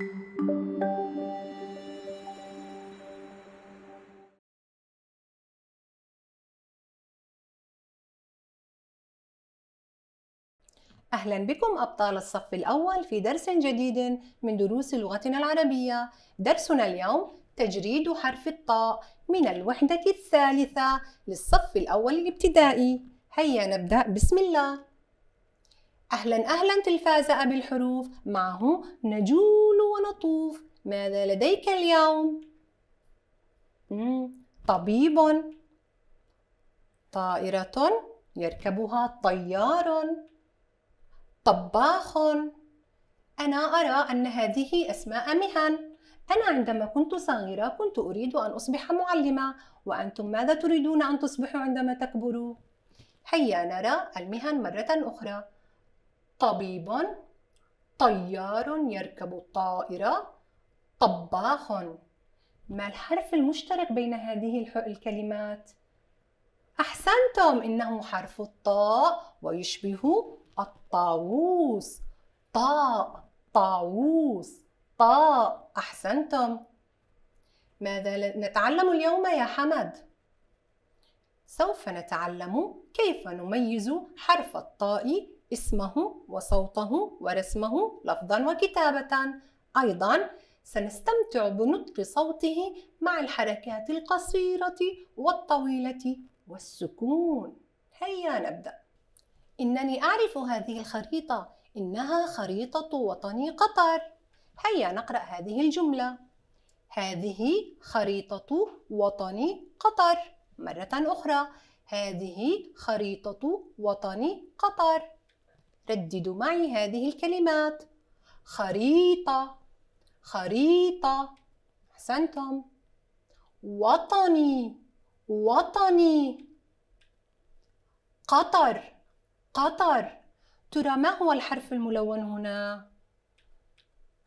أهلا بكم أبطال الصف الأول في درس جديد من دروس لغتنا العربية. درسنا اليوم تجريد حرف الطاء من الوحدة الثالثة للصف الأول الابتدائي. هيا نبدأ. بسم الله. أهلا أهلا تلفاز أبي الحروف معه نجول ونطوف. ماذا لديك اليوم؟ طبيب. طائرة يركبها طيار. طباخ. أنا أرى أن هذه أسماء مهن أنا عندما كنت صغيرة كنت أريد أن أصبح معلمة. وأنتم ماذا تريدون أن تصبحوا عندما تكبروا؟ هيا نرى المهن مرة أخرى. طبيب طيار يركب الطائرة طباخ ما الحرف المشترك بين هذه الكلمات؟ أحسنتم إنه حرف الطاء ويشبه الطاووس طاء طاووس طاء أحسنتم ماذا نتعلم اليوم يا حمد؟ سوف نتعلم كيف نميز حرف الطاء اسمه وصوته ورسمه لفظا وكتابة أيضا سنستمتع بنطق صوته مع الحركات القصيرة والطويلة والسكون. هيا نبدأ. إنني أعرف هذه الخريطة. إنها خريطة وطني قطر. هيا نقرأ هذه الجملة. هذه خريطة وطن قطر. مرة أخرى. هذه خريطة وطن قطر. رددوا معي هذه الكلمات. خريطة خريطة. أحسنتم. وطني وطني. قطر قطر. ترى ما هو الحرف الملون هنا؟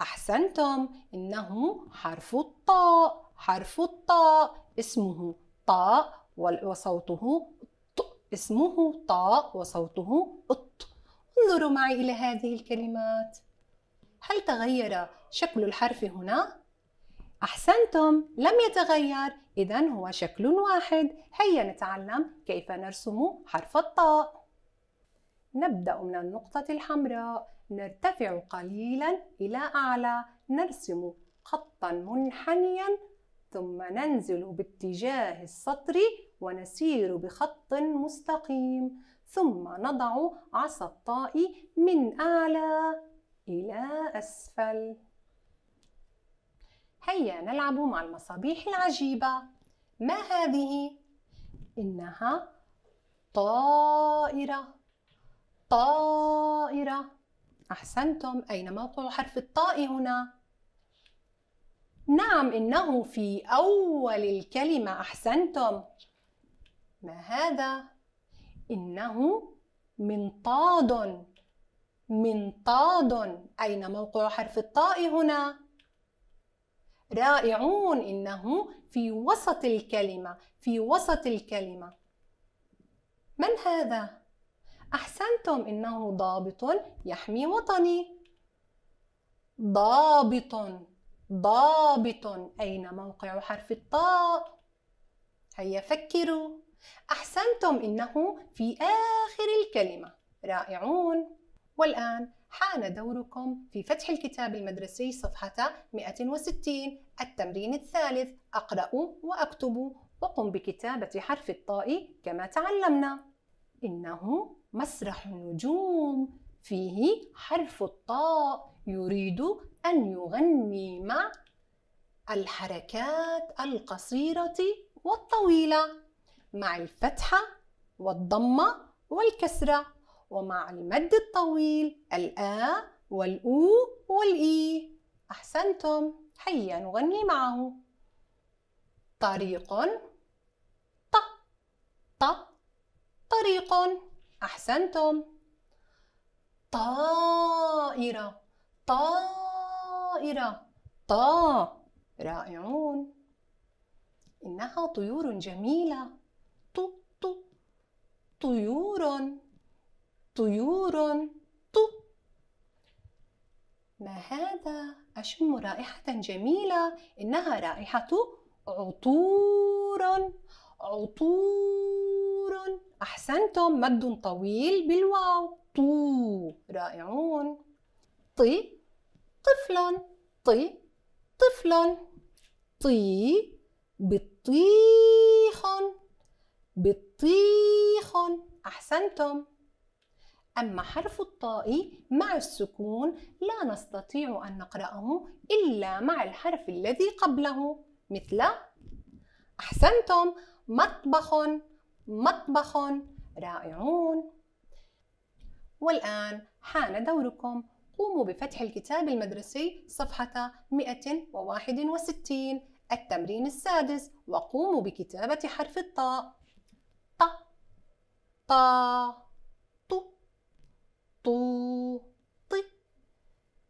أحسنتم. إنه حرف الطاء حرف الطاء. اسمه طاء وصوته ط اسمه طاء وصوته اط انظروا معي إلى هذه الكلمات. هل تغير شكل الحرف هنا؟ أحسنتم لم يتغير. إذا هو شكل واحد. هيا نتعلم كيف نرسم حرف الطاء. نبدأ من النقطة الحمراء. نرتفع قليلا إلى أعلى. نرسم خطا منحنيا. ثم ننزل باتجاه السطر ونسير بخط مستقيم. ثم نضع عصا الطاء من أعلى إلى أسفل. هيا نلعب مع المصابيح العجيبة. ما هذه؟ إنها طائرة. طائرة. أحسنتم. أين موقع حرف الطاء هنا؟ نعم إنه في أول الكلمة. أحسنتم. ما هذا؟ إنه منطاد منطاد. أين موقع حرف الطاء هنا؟ رائعون. إنه في وسط الكلمة في وسط الكلمة. من هذا؟ أحسنتم. إنه ضابط يحمي وطني. ضابط ضابط. أين موقع حرف الطاء؟ هيا فكروا. أحسنتم إنه في آخر الكلمة. رائعون. والآن حان دوركم في فتح الكتاب المدرسي صفحة 160 التمرين الثالث. أقرأ وأكتب وقم بكتابة حرف الطاء كما تعلمنا. إنه مسرح النجوم. فيه حرف الطاء يريد أن يغني مع الحركات القصيرة والطويلة. مع الفتحة والضمة والكسرة ومع المد الطويل الآ والأو والإي. أحسنتم. هيا نغني معه. طريق. ط. ط. طريق. أحسنتم. طائرة. طائرة. طا. رائعون. إنها طيور جميلة. طيور طيور ط ما هذا؟ أشم رائحة جميلة. إنها رائحة عطور عطور. أحسنتم. مد طويل بالواو. طو. رائعون. طي. طفل. طي. طفل. طي. بطيخ. بطيخ أحسنتم. أما حرف الطاء مع السكون لا نستطيع أن نقرأه إلا مع الحرف الذي قبله مثل أحسنتم مطبخ مطبخ رائعون. والآن حان دوركم. قوموا بفتح الكتاب المدرسي صفحة 161 التمرين السادس وقوموا بكتابة حرف الطاء. طو طو طي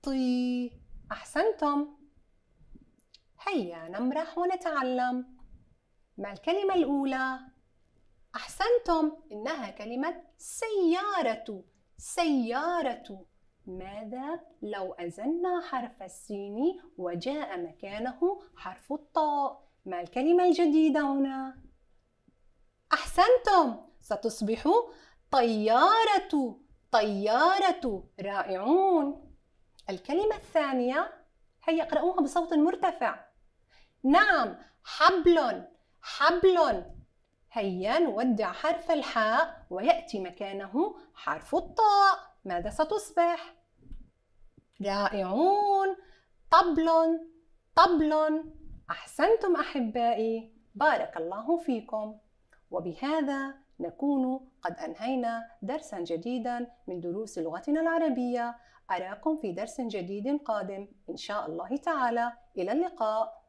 طي أحسنتم. هيا نمرح ونتعلم ما الكلمة الأولى؟ أحسنتم. إنها كلمة سيارة. سيارة. ماذا؟ لو أزلنا حرف السين وجاء مكانه حرف الطاء. ما الكلمة الجديدة هنا؟ أحسنتم. ستصبح طيارة طيارة. رائعون. الكلمة الثانية هيا اقرأوها بصوت مرتفع. نعم حبل حبل. هيا نودع حرف الحاء ويأتي مكانه حرف الطاء. ماذا ستصبح؟ رائعون. طبل طبل. أحسنتم أحبائي. بارك الله فيكم. وبهذا نكون قد أنهينا درسا جديدا من دروس لغتنا العربية. أراكم في درس جديد قادم إن شاء الله تعالى. إلى اللقاء.